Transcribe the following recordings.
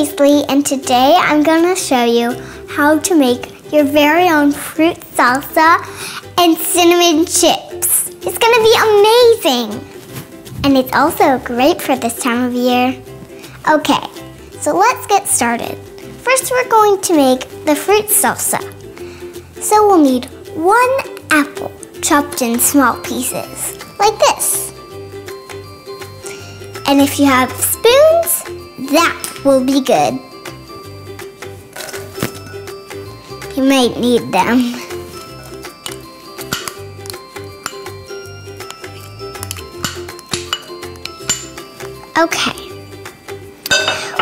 Paisley and today I'm gonna show you how to make your very own fruit salsa and cinnamon chips. It's gonna be amazing! And it's also great for this time of year. Okay, so let's get started. First we're going to make the fruit salsa. So we'll need one apple chopped in small pieces, like this. And if you have spoons, that will be good. You might need them. Okay.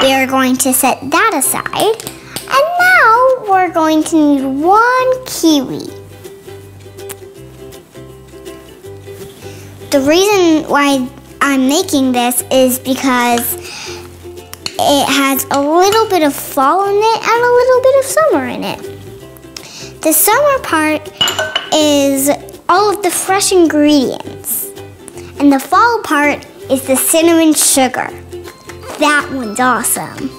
We are going to set that aside. And now we're going to need one kiwi. The reason why I'm making this is because it has a little bit of fall in it and a little bit of summer in it. The summer part is all of the fresh ingredients. And the fall part is the cinnamon sugar. That one's awesome.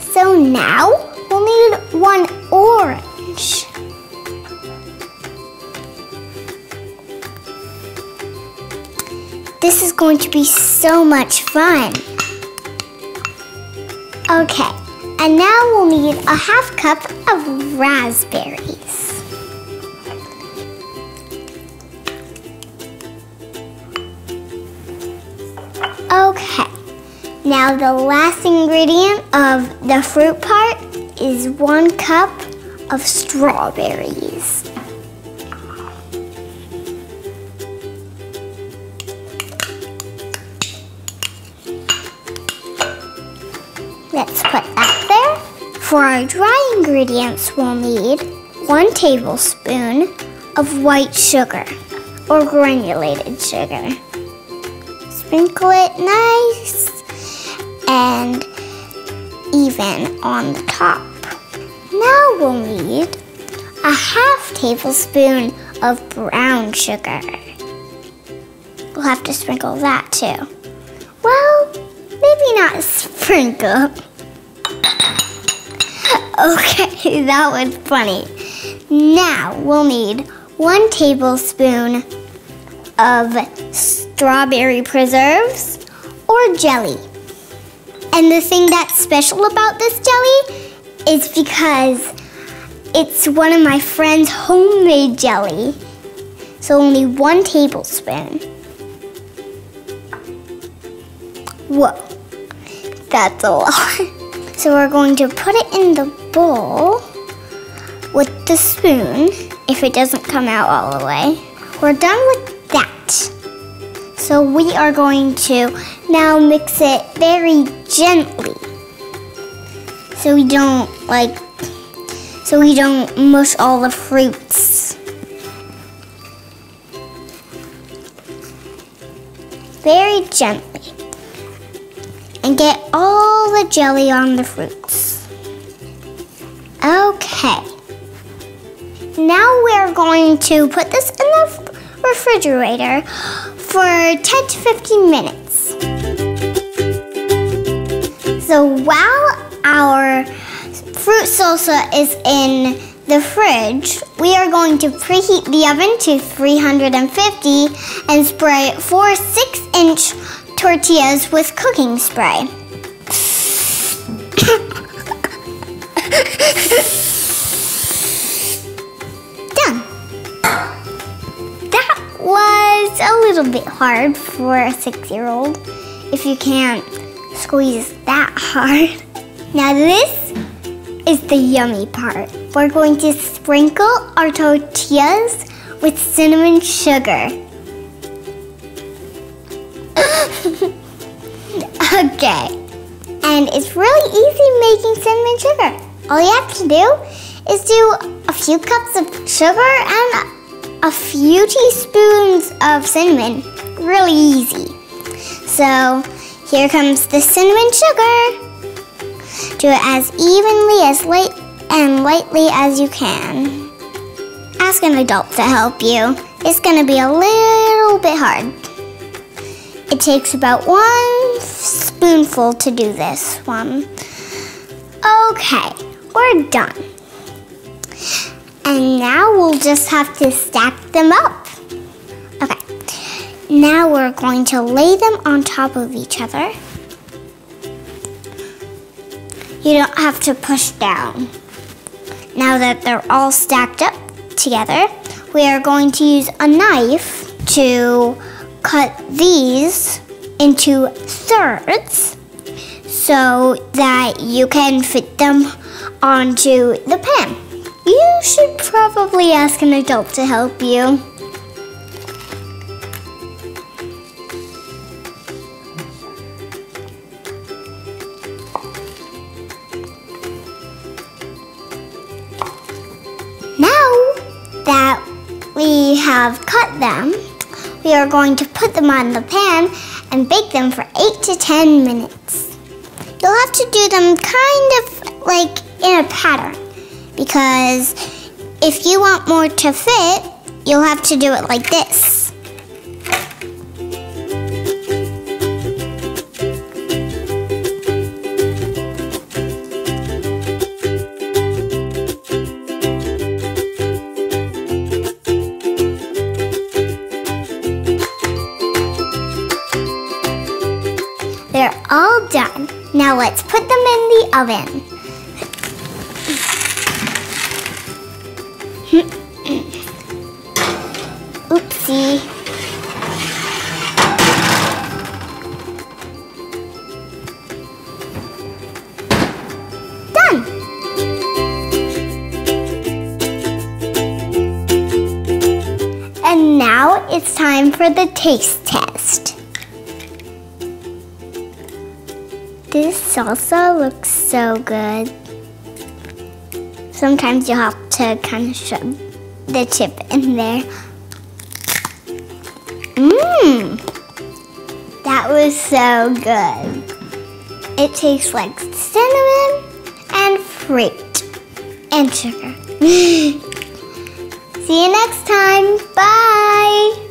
So now we'll need one orange. This is going to be so much fun. Okay, and now we'll need a half cup of raspberries. Okay, now the last ingredient of the fruit part is one cup of strawberries. Let's put that there. For our dry ingredients, we'll need one tablespoon of white sugar or granulated sugar. Sprinkle it nice and even on the top. Now we'll need a half tablespoon of brown sugar. We'll have to sprinkle that too. Well, maybe not Okay, that was funny. Now we'll need one tablespoon of strawberry preserves or jelly. And the thing that's special about this jelly is because it's one of my friend's homemade jelly. So only one tablespoon. Whoa, that's a lot. So we're going to put it in the bowl with the spoon if it doesn't come out all the way. We're done with that. So we are going to now mix it very gently. So we don't like, so we don't mush all the fruits. Very gently. And get jelly on the fruits. Okay. Now we're going to put this in the refrigerator for 10 to 15 minutes. So while our fruit salsa is in the fridge, we are going to preheat the oven to 350 and spray four 6 inch tortillas with cooking spray. Done. That was a little bit hard for a six-year-old if you can't squeeze that hard. Now this is the yummy part. We're going to sprinkle our tortillas with cinnamon sugar. okay. And it's really easy making cinnamon sugar. All you have to do is do a few cups of sugar and a few teaspoons of cinnamon. Really easy. So here comes the cinnamon sugar. Do it as evenly as light and lightly as you can. Ask an adult to help you. It's gonna be a little bit hard. It takes about one spoonful to do this one. Okay, we're done. And now we'll just have to stack them up. Okay, now we're going to lay them on top of each other. You don't have to push down. Now that they're all stacked up together, we are going to use a knife to cut these into thirds so that you can fit them onto the pan. You should probably ask an adult to help you. Now that we have cut them, we are going to put them on the pan and bake them for 8 to 10 minutes. You'll have to do them kind of like in a pattern because if you want more to fit, you'll have to do it like this. They're all done. Now let's put them in the oven. Oopsie. Done. And now it's time for the taste test. This salsa looks so good. Sometimes you'll have to kind of shove the chip in there. Mmm! That was so good. It tastes like cinnamon and fruit and sugar. See you next time. Bye!